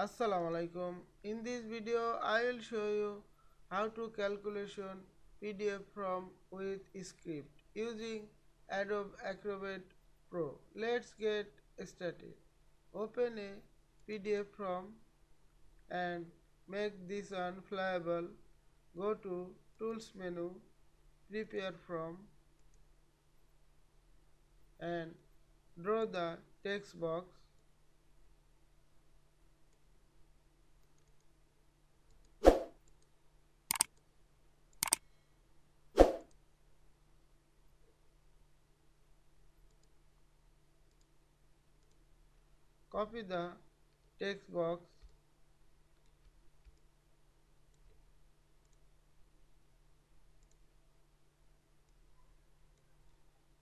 Assalamu alaikum. In this video, I will show you how to calculation PDF form with script using Adobe Acrobat Pro. Let's get started. Open a PDF form and make this one fillable. Go to Tools menu, Prepare form and draw the text box copy the text box.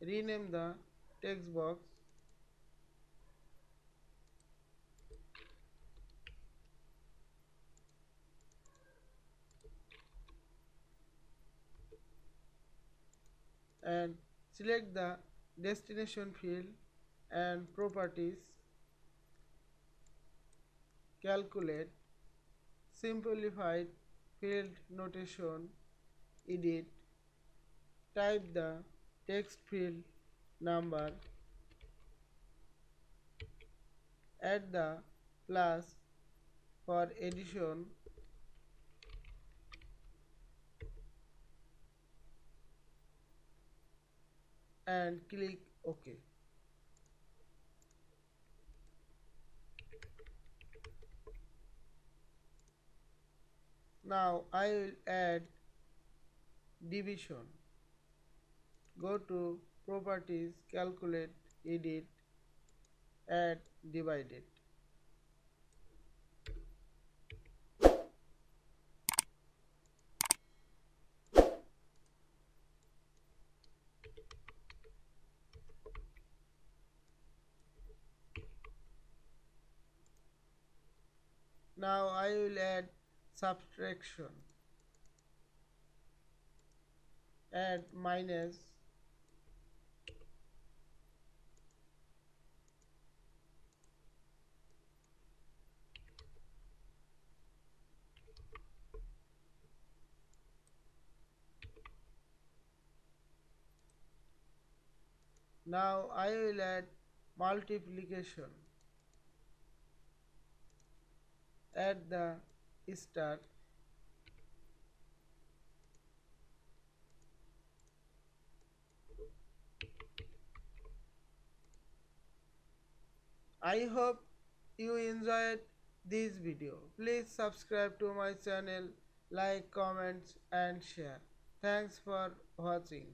Rename the text box. And select the destination field and properties calculate simplified field notation edit type the text field number add the plus for addition and click OK. Now I will add division. Go to properties, calculate, edit, add divided. Now I will add subtraction. Add minus Now I will add multiplication. Add the star I hope you enjoyed this video. Please subscribe to my channel, like, comments and share. Thanks for watching.